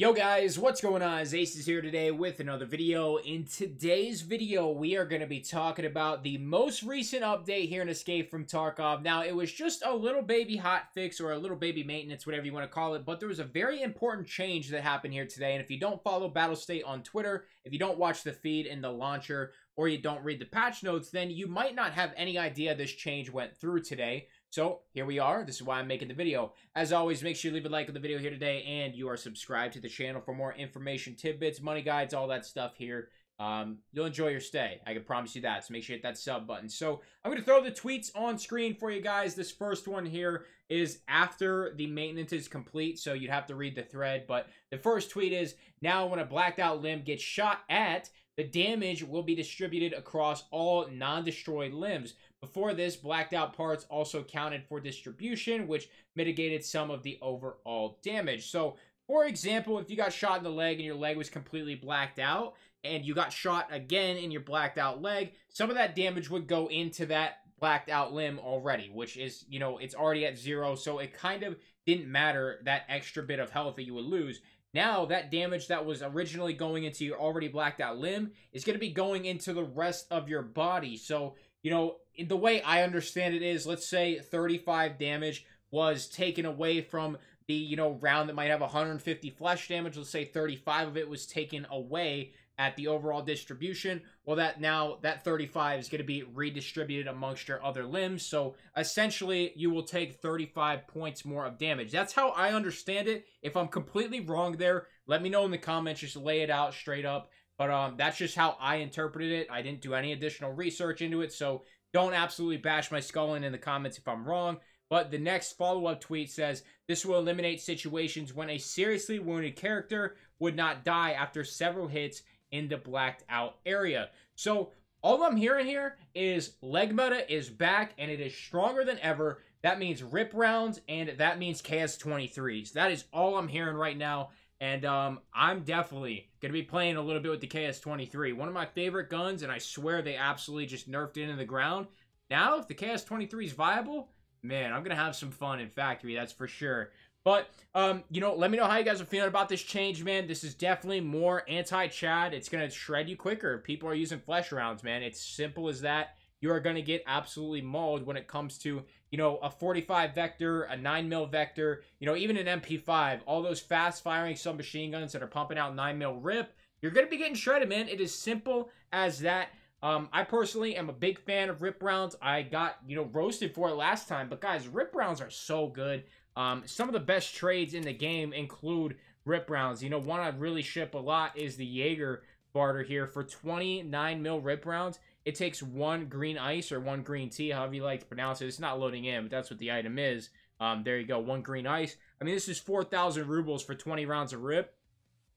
Yo guys, what's going on? Acez here today with another video. In today's video, we are going to be talking about the most recent update here in Escape from Tarkov. Now, it was just a little baby hot fix or a little baby maintenance, whatever you want to call it, but there was a very important change that happened here today. And if you don't follow Battlestate on Twitter, if you don't watch the feed in the launcher, or you don't read the patch notes, then you might not have any idea this change went through today. So here we are. This is why I'm making the video. As always, make sure you leave a like on the video here today and you are subscribed to the channel for more information, tidbits, money guides, all that stuff here. Um, you'll enjoy your stay. I can promise you that. So make sure you hit that sub button. So I'm going to throw the tweets on screen for you guys. This first one here is after the maintenance is complete. So you'd have to read the thread. But the first tweet is, now when a blacked out limb gets shot at, the damage will be distributed across all non-destroyed limbs. Before this, blacked out parts also counted for distribution, which mitigated some of the overall damage. So, for example, if you got shot in the leg and your leg was completely blacked out, and you got shot again in your blacked out leg, some of that damage would go into that blacked out limb already, which is, you know, it's already at zero, so it kind of didn't matter that extra bit of health that you would lose. Now, that damage that was originally going into your already blacked out limb is going to be going into the rest of your body. So, you know, the way I understand it is, let's say 35 damage was taken away from the, you know, round that might have 150 flesh damage. Let's say 35 of it was taken away at the overall distribution. Well, that now, that 35 is going to be redistributed amongst your other limbs. So, essentially, you will take 35 points more of damage. That's how I understand it. If I'm completely wrong there, let me know in the comments. Just lay it out straight up. But um, that's just how I interpreted it. I didn't do any additional research into it, so don't absolutely bash my skull in in the comments if I'm wrong. But the next follow-up tweet says, this will eliminate situations when a seriously wounded character would not die after several hits in the blacked out area. So all I'm hearing here is leg meta is back and it is stronger than ever. That means rip rounds and that means KS-23s. That is all I'm hearing right now. And um, I'm definitely going to be playing a little bit with the KS-23. One of my favorite guns, and I swear they absolutely just nerfed it into the ground. Now, if the KS-23 is viable, man, I'm going to have some fun in Factory, that's for sure. But, um, you know, let me know how you guys are feeling about this change, man. This is definitely more anti-Chad. It's going to shred you quicker. People are using flesh rounds, man. It's simple as that you are going to get absolutely mauled when it comes to, you know, a 45 vector, a 9 mil vector, you know, even an MP5, all those fast firing submachine guns that are pumping out 9 mil rip, you're going to be getting shredded, man. It is simple as that. Um, I personally am a big fan of rip rounds. I got, you know, roasted for it last time, but guys, rip rounds are so good. Um, some of the best trades in the game include rip rounds. You know, one I really ship a lot is the Jaeger barter here for 29 mil rip rounds. It takes one green ice or one green tea, however you like to pronounce it. It's not loading in, but that's what the item is. Um, there you go, one green ice. I mean, this is 4,000 rubles for 20 rounds of rip.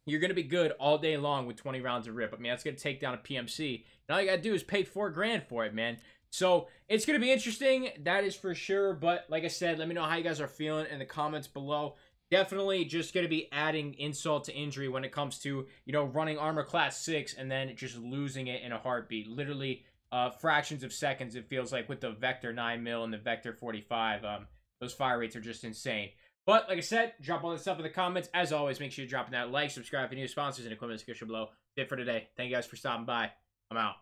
You're going to be good all day long with 20 rounds of rip. I mean, that's going to take down a PMC. And all you got to do is pay four grand for it, man. So it's going to be interesting. That is for sure. But like I said, let me know how you guys are feeling in the comments below definitely just going to be adding insult to injury when it comes to, you know, running armor class 6 and then just losing it in a heartbeat. Literally uh, fractions of seconds, it feels like, with the Vector 9 mil and the Vector 45. Um, those fire rates are just insane. But like I said, drop all that stuff in the comments. As always, make sure you're dropping that like, subscribe for new sponsors, and equipment description below. That's it for today. Thank you guys for stopping by. I'm out.